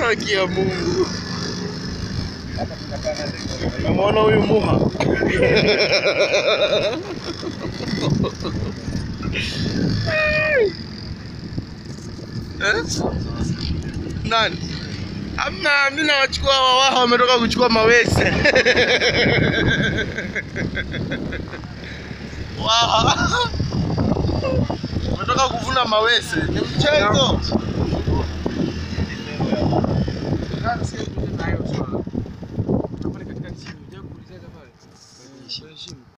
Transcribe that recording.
Haki ya Mungu. Namwona huyu muha Eh? Nani? Amna, mimi nawachukua wawaha wametoka kuchukua mawese. Waha. Wametoka kuvuna mawese. Ni mchezo. Так что не Дякую за добавить.